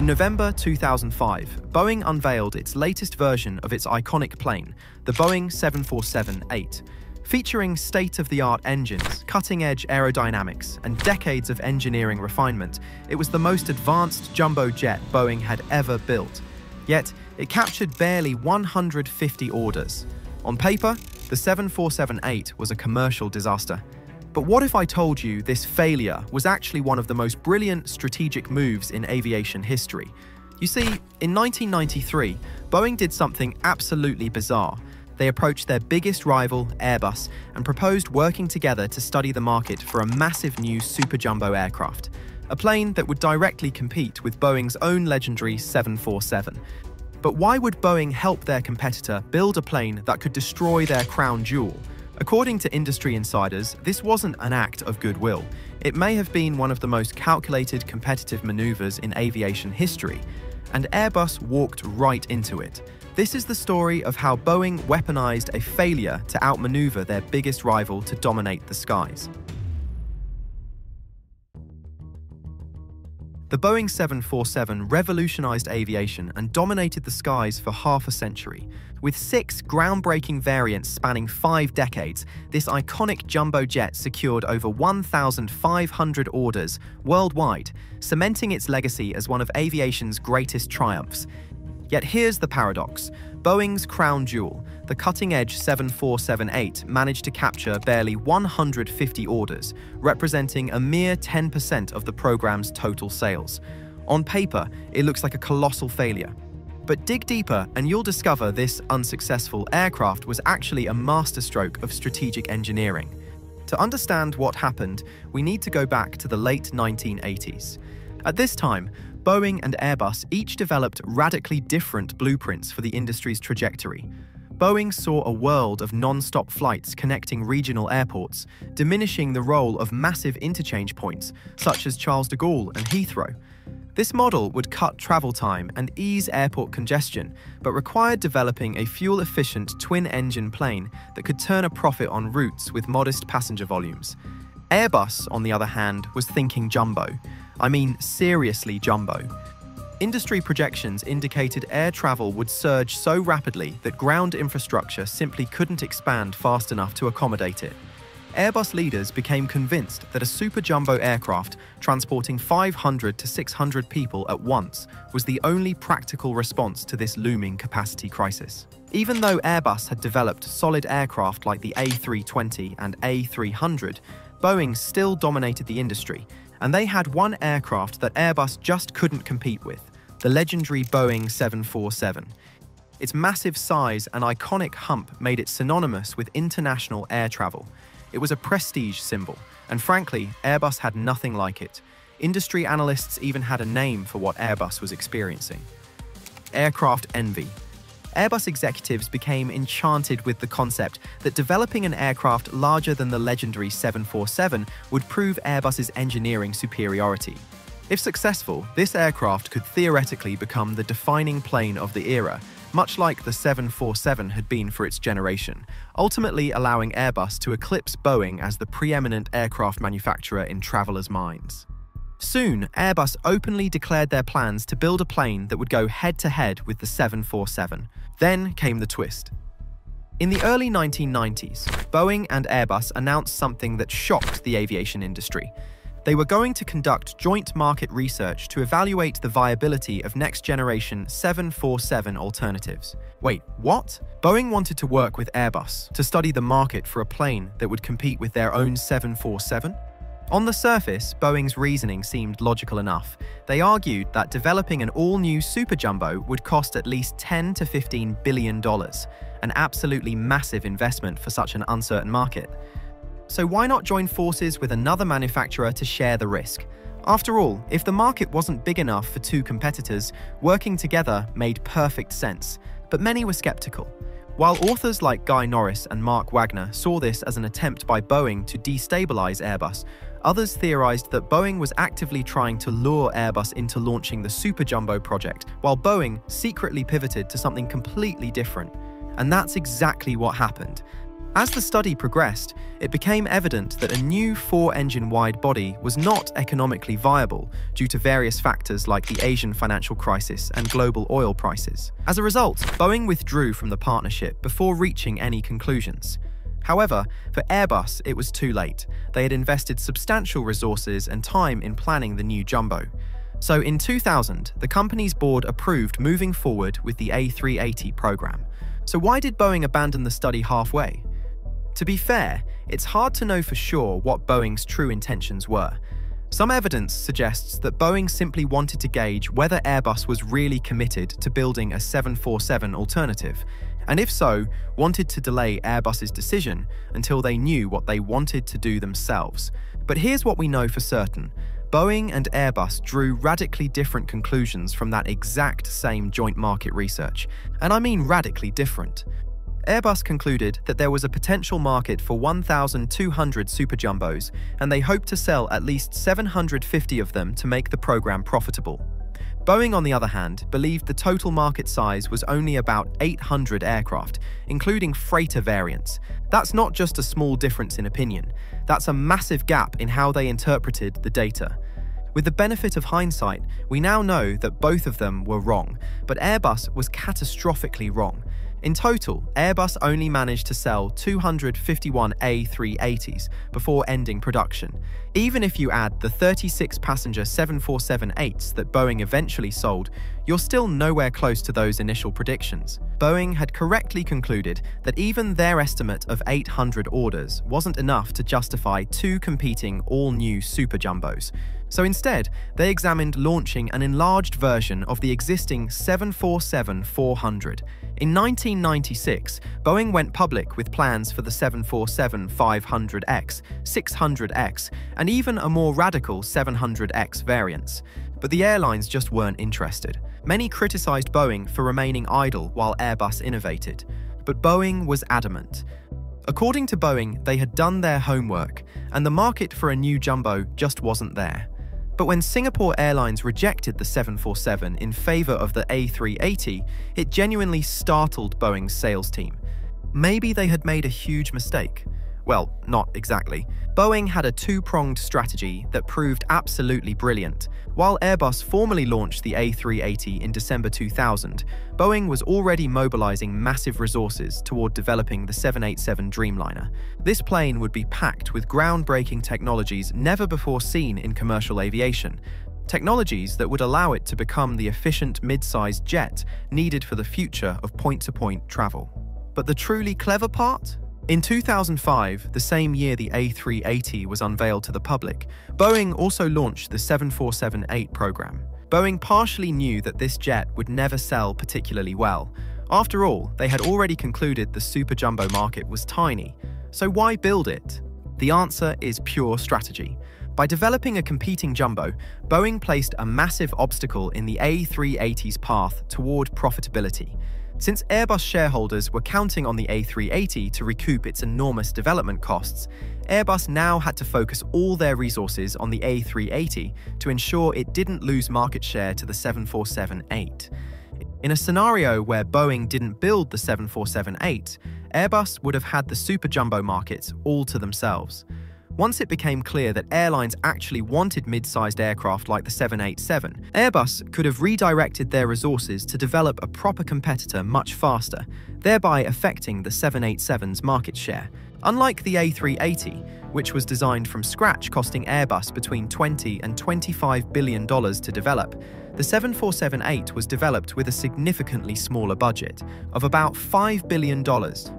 In November 2005, Boeing unveiled its latest version of its iconic plane, the Boeing 747-8. Featuring state-of-the-art engines, cutting-edge aerodynamics, and decades of engineering refinement, it was the most advanced jumbo jet Boeing had ever built. Yet, it captured barely 150 orders. On paper, the 747-8 was a commercial disaster. But what if I told you this failure was actually one of the most brilliant strategic moves in aviation history? You see, in 1993, Boeing did something absolutely bizarre. They approached their biggest rival, Airbus, and proposed working together to study the market for a massive new super jumbo aircraft, a plane that would directly compete with Boeing's own legendary 747. But why would Boeing help their competitor build a plane that could destroy their crown jewel? According to industry insiders, this wasn't an act of goodwill. It may have been one of the most calculated competitive maneuvers in aviation history, and Airbus walked right into it. This is the story of how Boeing weaponized a failure to outmaneuver their biggest rival to dominate the skies. The Boeing 747 revolutionized aviation and dominated the skies for half a century. With six groundbreaking variants spanning five decades, this iconic jumbo jet secured over 1,500 orders worldwide, cementing its legacy as one of aviation's greatest triumphs. Yet here's the paradox. Boeing's crown jewel, the cutting-edge 747-8 managed to capture barely 150 orders, representing a mere 10% of the program's total sales. On paper, it looks like a colossal failure. But dig deeper and you'll discover this unsuccessful aircraft was actually a masterstroke of strategic engineering. To understand what happened, we need to go back to the late 1980s. At this time, Boeing and Airbus each developed radically different blueprints for the industry's trajectory. Boeing saw a world of non-stop flights connecting regional airports, diminishing the role of massive interchange points, such as Charles de Gaulle and Heathrow. This model would cut travel time and ease airport congestion, but required developing a fuel-efficient twin-engine plane that could turn a profit on routes with modest passenger volumes. Airbus, on the other hand, was thinking jumbo. I mean seriously jumbo. Industry projections indicated air travel would surge so rapidly that ground infrastructure simply couldn't expand fast enough to accommodate it. Airbus leaders became convinced that a super jumbo aircraft transporting 500 to 600 people at once was the only practical response to this looming capacity crisis. Even though Airbus had developed solid aircraft like the A320 and A300, Boeing still dominated the industry, and they had one aircraft that Airbus just couldn't compete with the legendary Boeing 747. Its massive size and iconic hump made it synonymous with international air travel. It was a prestige symbol, and frankly, Airbus had nothing like it. Industry analysts even had a name for what Airbus was experiencing. Aircraft envy. Airbus executives became enchanted with the concept that developing an aircraft larger than the legendary 747 would prove Airbus's engineering superiority. If successful, this aircraft could theoretically become the defining plane of the era, much like the 747 had been for its generation, ultimately allowing Airbus to eclipse Boeing as the preeminent aircraft manufacturer in travelers' minds. Soon, Airbus openly declared their plans to build a plane that would go head to head with the 747. Then came the twist. In the early 1990s, Boeing and Airbus announced something that shocked the aviation industry. They were going to conduct joint market research to evaluate the viability of next generation 747 alternatives. Wait, what? Boeing wanted to work with Airbus to study the market for a plane that would compete with their own 747? On the surface, Boeing's reasoning seemed logical enough. They argued that developing an all-new super jumbo would cost at least 10 to 15 billion dollars, an absolutely massive investment for such an uncertain market. So why not join forces with another manufacturer to share the risk? After all, if the market wasn't big enough for two competitors, working together made perfect sense, but many were skeptical. While authors like Guy Norris and Mark Wagner saw this as an attempt by Boeing to destabilize Airbus, Others theorized that Boeing was actively trying to lure Airbus into launching the Super Jumbo project, while Boeing secretly pivoted to something completely different. And that's exactly what happened. As the study progressed, it became evident that a new four-engine wide body was not economically viable due to various factors like the Asian financial crisis and global oil prices. As a result, Boeing withdrew from the partnership before reaching any conclusions. However, for Airbus, it was too late. They had invested substantial resources and time in planning the new jumbo. So in 2000, the company's board approved moving forward with the A380 program. So why did Boeing abandon the study halfway? To be fair, it's hard to know for sure what Boeing's true intentions were. Some evidence suggests that Boeing simply wanted to gauge whether Airbus was really committed to building a 747 alternative, and if so, wanted to delay Airbus's decision until they knew what they wanted to do themselves. But here's what we know for certain. Boeing and Airbus drew radically different conclusions from that exact same joint market research, and I mean radically different. Airbus concluded that there was a potential market for 1,200 Super Jumbos, and they hoped to sell at least 750 of them to make the program profitable. Boeing, on the other hand, believed the total market size was only about 800 aircraft, including freighter variants. That's not just a small difference in opinion, that's a massive gap in how they interpreted the data. With the benefit of hindsight, we now know that both of them were wrong, but Airbus was catastrophically wrong. In total, Airbus only managed to sell 251 A380s before ending production. Even if you add the 36 passenger 747-8s that Boeing eventually sold, you're still nowhere close to those initial predictions. Boeing had correctly concluded that even their estimate of 800 orders wasn't enough to justify two competing all-new Super Jumbos. So instead, they examined launching an enlarged version of the existing 747-400. In 1996, Boeing went public with plans for the 747-500X, 600X, and even a more radical 700X variants. But the airlines just weren't interested. Many criticized Boeing for remaining idle while Airbus innovated. But Boeing was adamant. According to Boeing, they had done their homework, and the market for a new jumbo just wasn't there. But when Singapore Airlines rejected the 747 in favor of the A380, it genuinely startled Boeing's sales team. Maybe they had made a huge mistake. Well, not exactly. Boeing had a two-pronged strategy that proved absolutely brilliant. While Airbus formally launched the A380 in December 2000, Boeing was already mobilizing massive resources toward developing the 787 Dreamliner. This plane would be packed with groundbreaking technologies never before seen in commercial aviation, technologies that would allow it to become the efficient mid-sized jet needed for the future of point-to-point -point travel. But the truly clever part? In 2005, the same year the A380 was unveiled to the public, Boeing also launched the 747-8 program. Boeing partially knew that this jet would never sell particularly well. After all, they had already concluded the super jumbo market was tiny, so why build it? The answer is pure strategy. By developing a competing jumbo, Boeing placed a massive obstacle in the A380's path toward profitability. Since Airbus shareholders were counting on the A380 to recoup its enormous development costs, Airbus now had to focus all their resources on the A380 to ensure it didn't lose market share to the 747-8. In a scenario where Boeing didn't build the 747-8, Airbus would have had the super jumbo market all to themselves. Once it became clear that airlines actually wanted mid-sized aircraft like the 787, Airbus could have redirected their resources to develop a proper competitor much faster, thereby affecting the 787's market share. Unlike the A380, which was designed from scratch costing Airbus between 20 and 25 billion dollars to develop, the 747-8 was developed with a significantly smaller budget of about $5 billion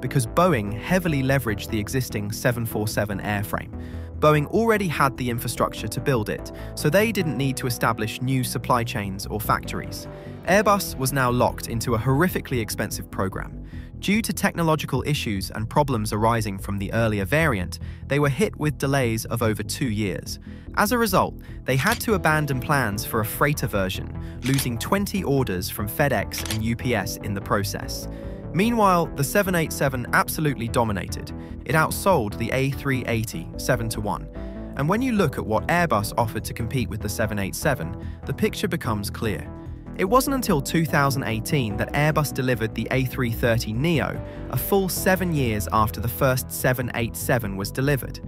because Boeing heavily leveraged the existing 747 airframe. Boeing already had the infrastructure to build it, so they didn't need to establish new supply chains or factories. Airbus was now locked into a horrifically expensive program. Due to technological issues and problems arising from the earlier variant, they were hit with delays of over two years. As a result, they had to abandon plans for a freighter version, losing 20 orders from FedEx and UPS in the process. Meanwhile, the 787 absolutely dominated. It outsold the A380 7 to 1. And when you look at what Airbus offered to compete with the 787, the picture becomes clear. It wasn't until 2018 that Airbus delivered the A330neo, a full seven years after the first 787 was delivered.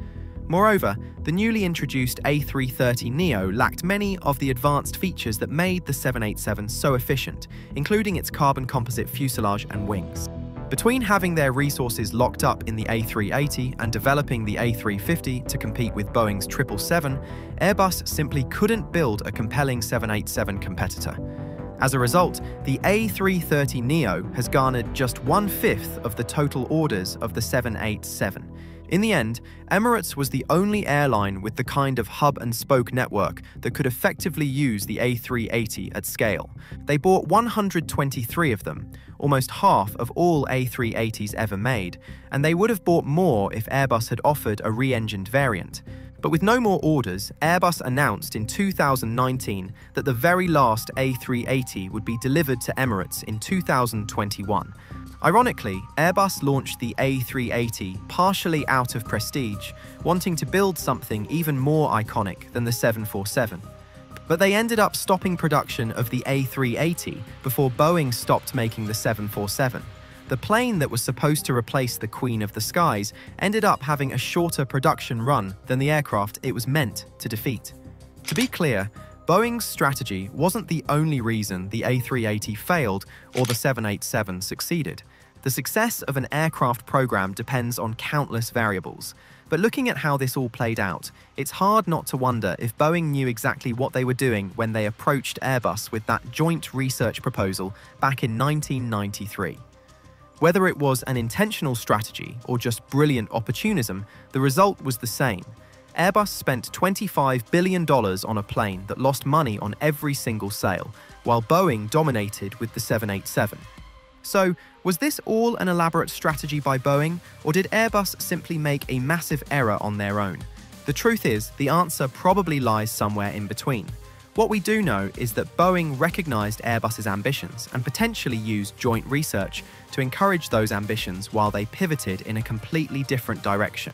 Moreover, the newly introduced A330neo lacked many of the advanced features that made the 787 so efficient, including its carbon composite fuselage and wings. Between having their resources locked up in the A380 and developing the A350 to compete with Boeing's 777, Airbus simply couldn't build a compelling 787 competitor. As a result, the A330neo has garnered just one-fifth of the total orders of the 787. In the end, Emirates was the only airline with the kind of hub and spoke network that could effectively use the A380 at scale. They bought 123 of them, almost half of all A380s ever made, and they would have bought more if Airbus had offered a re-engined variant. But with no more orders, Airbus announced in 2019 that the very last A380 would be delivered to Emirates in 2021, Ironically, Airbus launched the A380 partially out of prestige, wanting to build something even more iconic than the 747. But they ended up stopping production of the A380 before Boeing stopped making the 747. The plane that was supposed to replace the Queen of the Skies ended up having a shorter production run than the aircraft it was meant to defeat. To be clear, Boeing's strategy wasn't the only reason the A380 failed or the 787 succeeded. The success of an aircraft program depends on countless variables. But looking at how this all played out, it's hard not to wonder if Boeing knew exactly what they were doing when they approached Airbus with that joint research proposal back in 1993. Whether it was an intentional strategy or just brilliant opportunism, the result was the same. Airbus spent $25 billion on a plane that lost money on every single sale, while Boeing dominated with the 787. So, was this all an elaborate strategy by Boeing, or did Airbus simply make a massive error on their own? The truth is, the answer probably lies somewhere in between. What we do know is that Boeing recognized Airbus's ambitions and potentially used joint research to encourage those ambitions while they pivoted in a completely different direction.